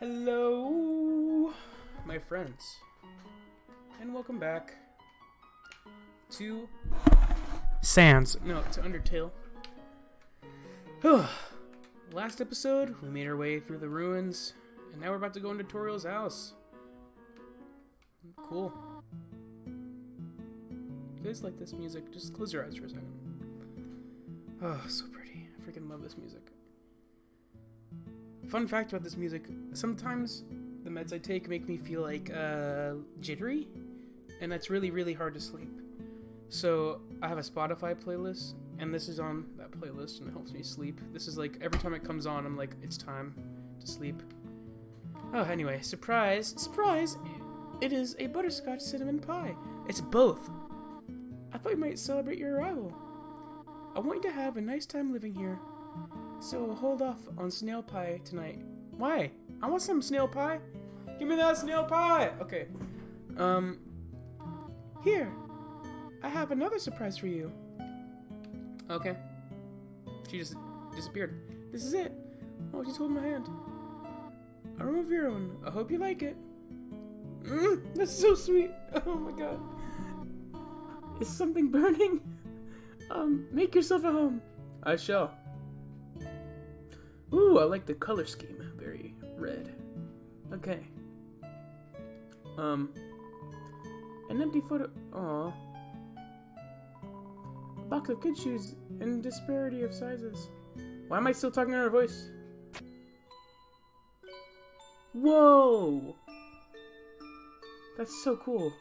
Hello, my friends, and welcome back to Sans. No, to Undertale. Last episode, we made our way through the ruins, and now we're about to go into Toriel's house. Cool. You guys like this music? Just close your eyes for a second. Oh, so pretty. I freaking love this music. Fun fact about this music sometimes the meds I take make me feel like uh, jittery, and that's really, really hard to sleep. So I have a Spotify playlist, and this is on that playlist, and it helps me sleep. This is like every time it comes on, I'm like, it's time to sleep. Oh, anyway, surprise, surprise! It is a butterscotch cinnamon pie. It's both. I thought you might celebrate your arrival. I want you to have a nice time living here. So hold off on snail pie tonight. Why? I want some snail pie. Give me that snail pie. Okay. Um. Here. I have another surprise for you. Okay. She just disappeared. This is it. Oh, she's holding my hand. A room of your own. I hope you like it. Mm, that's so sweet. Oh my god. Is something burning? Um, make yourself at home. I shall. Ooh, I like the color scheme. Very red. Okay. Um. An empty photo. Aw. A box of kid shoes in disparity of sizes. Why am I still talking in her voice? Whoa! That's so cool.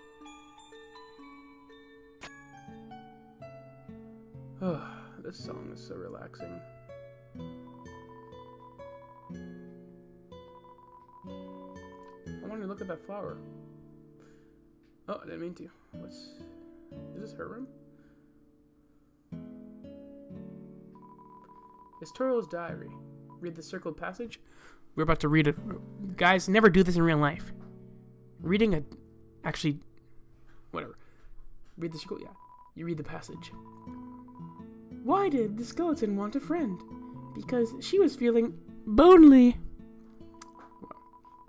Oh, this song is so relaxing. That flower. Oh, I didn't mean to. What's... Is this her room? It's Toriel's diary. Read the circled passage. We're about to read it. Guys, never do this in real life. Reading a... Actually... Whatever. Read the circle... Yeah. You read the passage. Why did the skeleton want a friend? Because she was feeling bonely.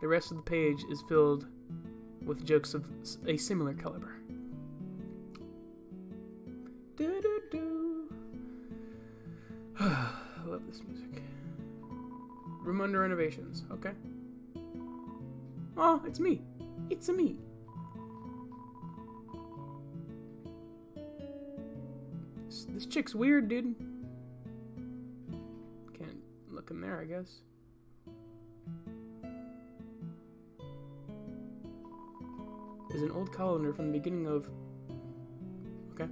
The rest of the page is filled with jokes of a similar caliber. I love this music. Room under renovations. Okay. Oh, it's me. It's a me. This, this chick's weird, dude. Can't look in there, I guess. There's an old calendar from the beginning of. Okay.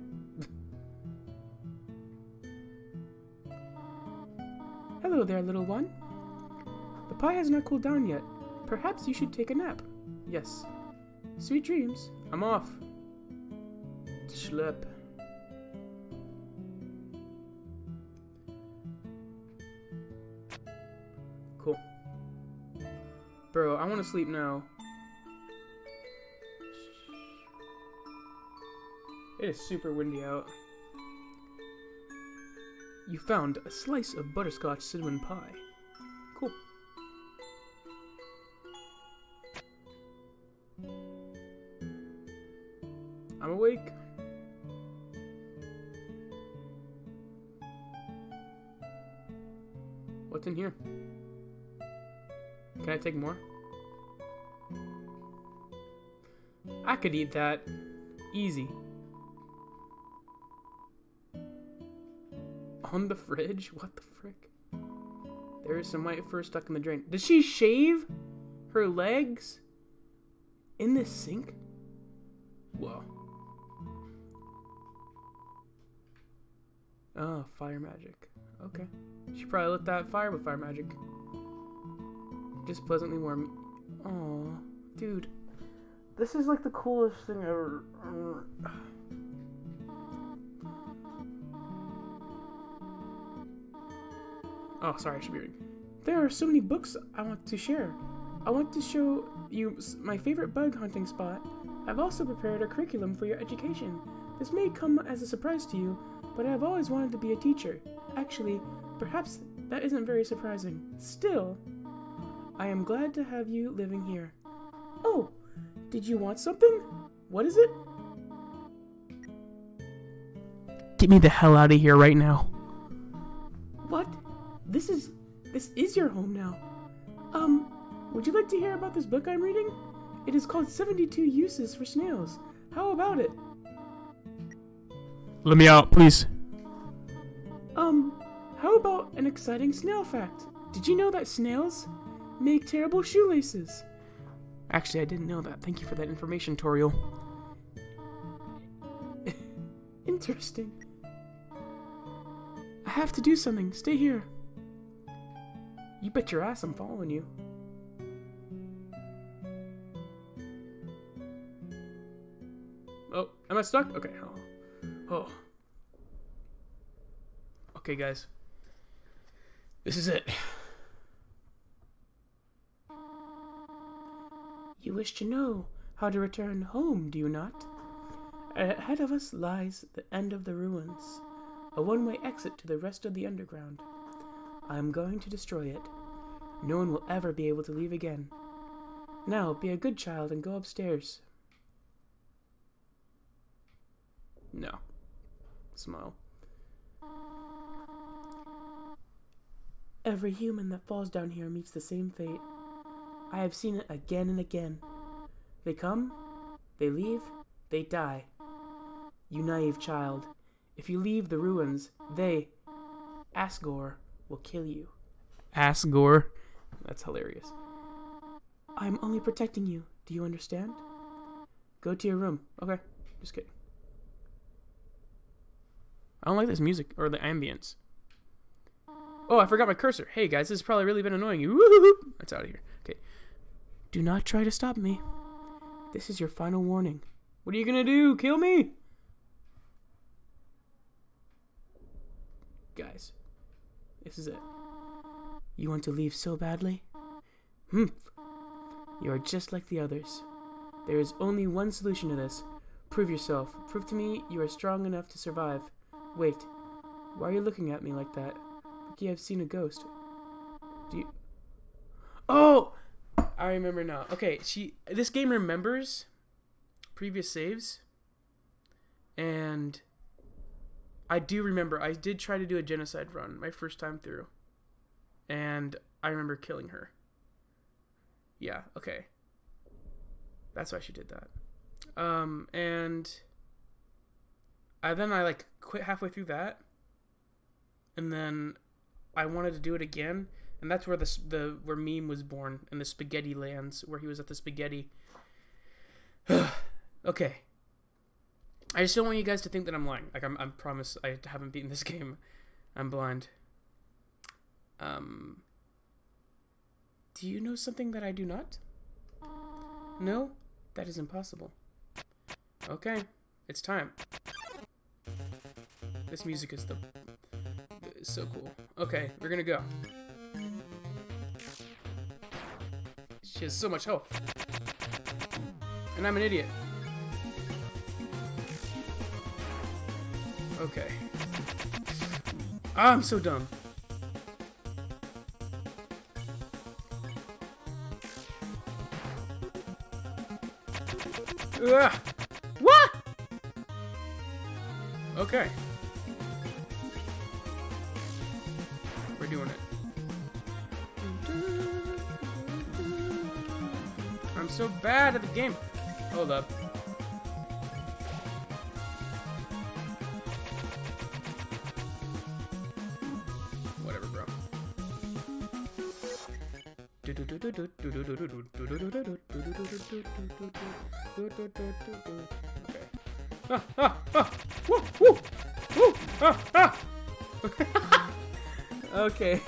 Hello there, little one. The pie has not cooled down yet. Perhaps you should take a nap. Yes. Sweet dreams. I'm off. Schlep. Cool. Bro, I want to sleep now. It is super windy out. You found a slice of butterscotch cinnamon pie. Cool. I'm awake. What's in here? Can I take more? I could eat that. Easy. On the fridge? What the frick? There is some white fur stuck in the drain. Did she shave her legs in this sink? Whoa. Oh, fire magic. Okay. She probably lit that fire with fire magic. Just pleasantly warm. Oh, dude. This is like the coolest thing ever. Oh, sorry, I should be reading. There are so many books I want to share. I want to show you my favorite bug hunting spot. I've also prepared a curriculum for your education. This may come as a surprise to you, but I've always wanted to be a teacher. Actually, perhaps that isn't very surprising. Still, I am glad to have you living here. Oh, did you want something? What is it? Get me the hell out of here right now. This is this is your home now. Um, would you like to hear about this book I'm reading? It is called 72 Uses for Snails. How about it? Let me out, please. Um, how about an exciting snail fact? Did you know that snails make terrible shoelaces? Actually, I didn't know that. Thank you for that information, Toriel. Interesting. I have to do something. Stay here. You bet your ass I'm following you. Oh, am I stuck? Okay. Oh. oh. Okay, guys. This is it. You wish to know how to return home, do you not? Ahead of us lies the end of the ruins, a one way exit to the rest of the underground. I am going to destroy it. No one will ever be able to leave again. Now, be a good child and go upstairs. No. Smile. Every human that falls down here meets the same fate. I have seen it again and again. They come, they leave, they die. You naive child, if you leave the ruins, they, Asgore, will kill you. Ass gore. That's hilarious. I'm only protecting you. Do you understand? Go to your room. Okay, just kidding. I don't like this music or the ambience. Oh, I forgot my cursor. Hey guys, this has probably really been annoying you. That's out of here. Okay. Do not try to stop me. This is your final warning. What are you gonna do? Kill me? Guys, this is it. You want to leave so badly? Humph. You are just like the others. There is only one solution to this. Prove yourself. Prove to me you are strong enough to survive. Wait. Why are you looking at me like that? Like you have seen a ghost. Do you... Oh! I remember now. Okay, she. This game remembers previous saves. And I do remember I did try to do a genocide run my first time through. And I remember killing her. Yeah, okay. That's why she did that. Um and I then I like quit halfway through that. And then I wanted to do it again, and that's where the the where meme was born in the spaghetti lands where he was at the spaghetti. okay. I just don't want you guys to think that I'm lying. Like I'm, I promise I haven't beaten this game. I'm blind. Um. Do you know something that I do not? No, that is impossible. Okay, it's time. This music is the is so cool. Okay, we're gonna go. She has so much health. And I'm an idiot. Okay. Ah, I'm so dumb. Ugh. What? Okay. We're doing it. I'm so bad at the game. Hold up. Okay. Ah, ah, ah! Woo, woo, woo! Ah, ah! okay.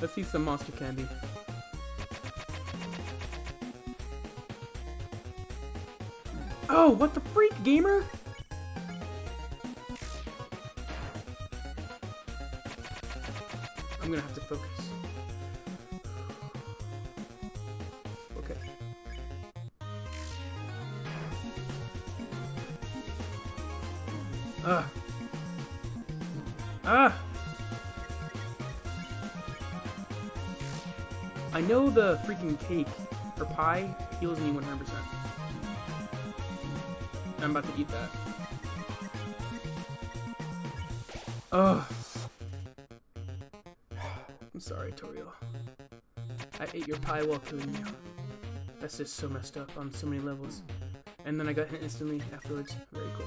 Let's eat some monster candy. Oh, what the freak, gamer? I'm gonna have to focus. Know the freaking cake or pie heals me 100%. I'm about to eat that. Ugh. I'm sorry, Toriel. I ate your pie while killing you. That's just so messed up on so many levels. And then I got hit instantly afterwards. Very cool.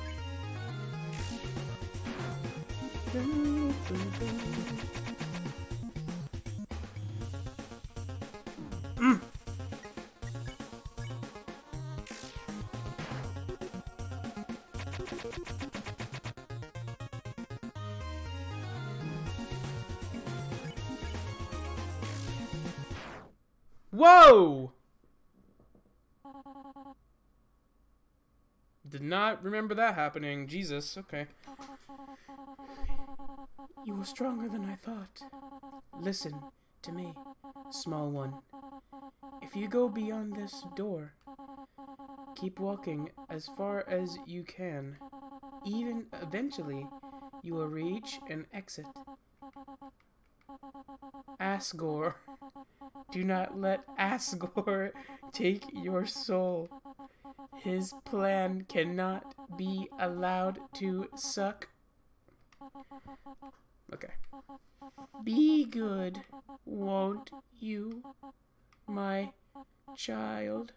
Did not remember that happening. Jesus, okay. You were stronger than I thought. Listen to me, small one. If you go beyond this door, keep walking as far as you can. Even eventually, you will reach an exit. Asgore. Do not let Asgore take your soul. His plan cannot be allowed to suck. Okay. Be good, won't you, my child?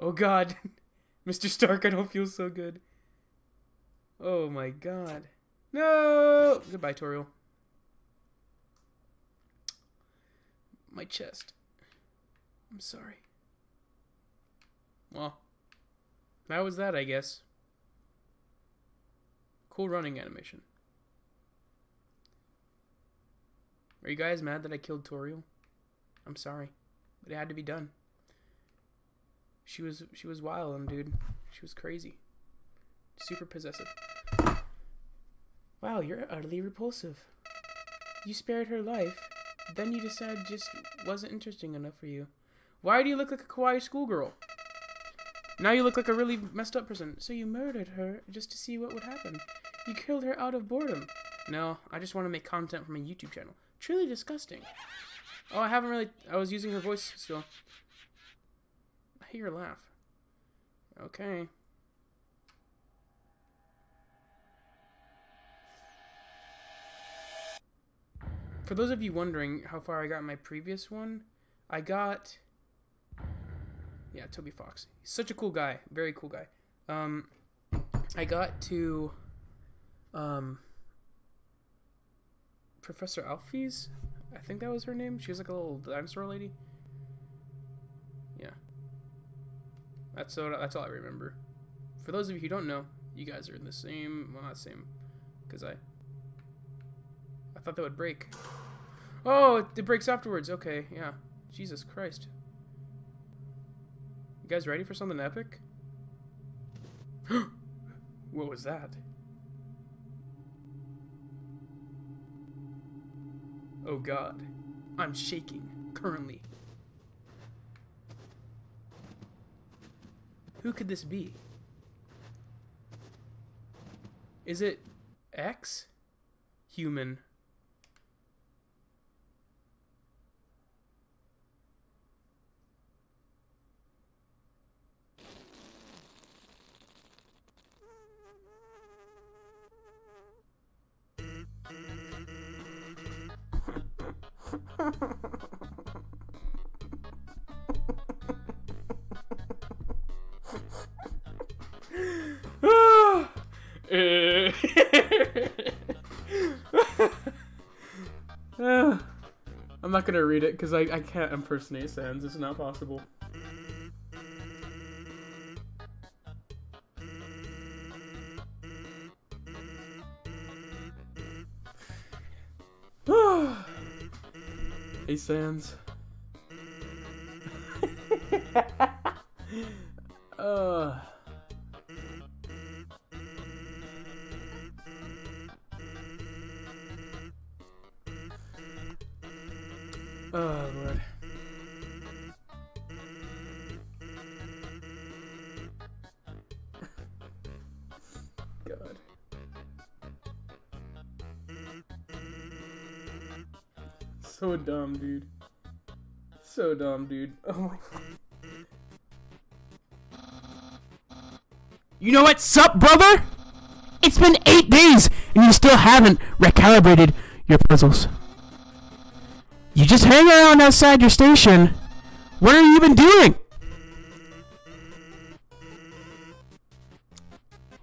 Oh god. Mr. Stark, I don't feel so good. Oh my god. No! Goodbye, Toriel. My chest. I'm sorry. Well, that was that, I guess. Cool running animation. Are you guys mad that I killed Toriel? I'm sorry, but it had to be done. She was she was wild, um, dude. She was crazy. Super possessive. Wow, you're utterly repulsive. You spared her life, then you decided just wasn't interesting enough for you. Why do you look like a kawaii schoolgirl? Now you look like a really messed up person. So you murdered her just to see what would happen. You killed her out of boredom. No, I just want to make content for my YouTube channel. Truly disgusting. Oh, I haven't really... I was using her voice still. I hear her laugh. Okay. For those of you wondering how far I got in my previous one, I got... Yeah, Toby Fox. He's such a cool guy. Very cool guy. Um, I got to... Um, Professor Alphys. I think that was her name. She was like a little dinosaur lady. Yeah. That's all, that's all I remember. For those of you who don't know, you guys are in the same... Well, not same. Because I... I thought that would break. Oh, it, it breaks afterwards. Okay, yeah. Jesus Christ. You guys ready for something epic? what was that? Oh god. I'm shaking, currently. Who could this be? Is it X? Human. I'm not gonna read it because I, I can't impersonate Sans. It's not possible. Hey Sans. uh. So dumb, dude. Oh my. You know what's up, brother? It's been eight days, and you still haven't recalibrated your puzzles. You just hang around outside your station. What are you even doing?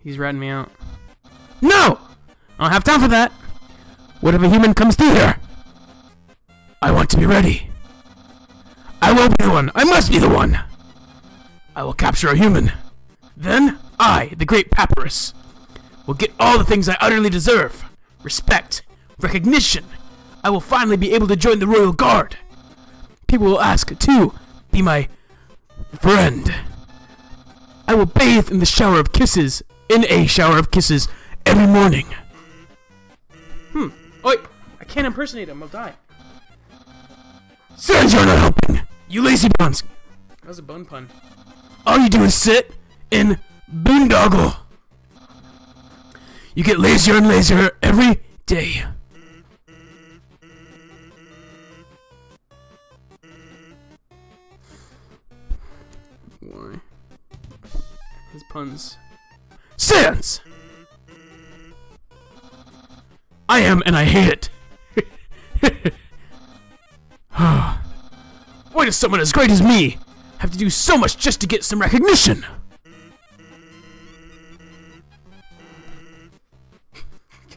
He's ratting me out. No! I don't have time for that. What if a human comes through here? I want to be ready. I will be the one. I must be the one. I will capture a human. Then, I, the great Papyrus, will get all the things I utterly deserve. Respect, recognition. I will finally be able to join the Royal Guard. People will ask, to be my friend. I will bathe in the shower of kisses, in a shower of kisses, every morning. Hmm. Oi! I can't impersonate him, I'll die. Sans, you're not helping! You lazy buns! That was a bun pun. All you do is sit and boondoggle. You get lazier and lazier every day. Why? His puns. Sans! I am, and I hate it. Why does someone as great as me have to do so much just to get some recognition?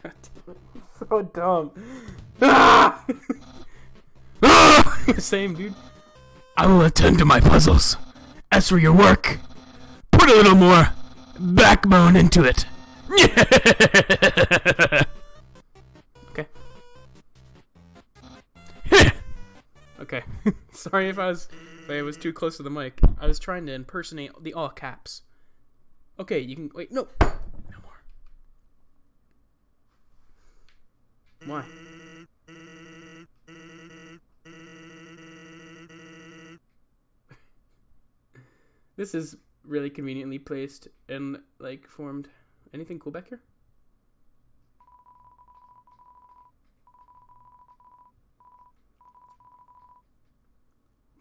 God damn it. So dumb. Ah! Ah! Same, dude. I will attend to my puzzles. As for your work, put a little more backbone into it. okay. Sorry if I was if I was too close to the mic. I was trying to impersonate the all caps. Okay, you can wait. No, no more. Why? This is really conveniently placed and like formed. Anything cool back here?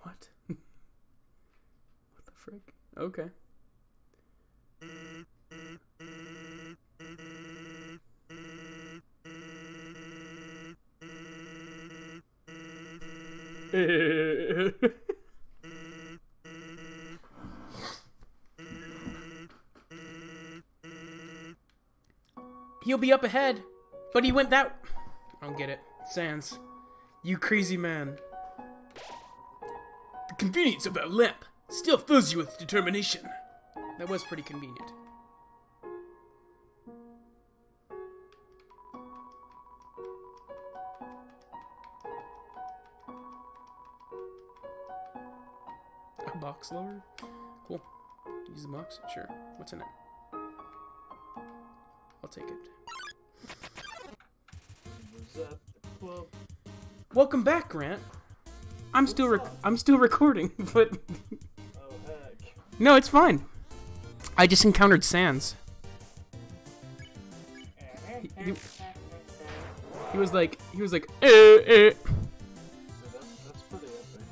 What? what the frick? Okay. He'll be up ahead, but he went that. I don't get it. Sans, you crazy man. The convenience of that lamp still fills you with determination. That was pretty convenient. A box lover? Cool. Use the box? Sure. What's in it? I'll take it. Welcome back, Grant. I'm still I'm still recording, but. No, it's fine. I just encountered Sans. He, he, was like he was like eh, eh.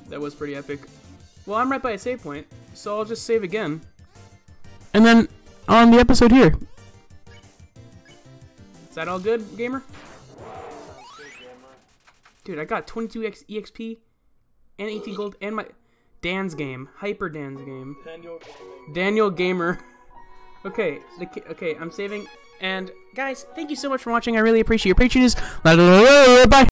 That was pretty epic. Well, I'm right by a save point, so I'll just save again. And then on the episode here. Is that all good, gamer? Dude, I got 22 X EXP and 18 gold and my Dan's game, Hyper Dan's game. Daniel Gaming. Daniel Gamer. Okay, the ki- okay, I'm saving. And guys, thank you so much for watching. I really appreciate your patronage. Bye.